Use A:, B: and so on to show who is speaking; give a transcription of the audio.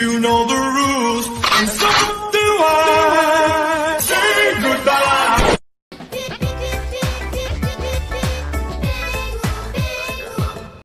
A: You know the rules.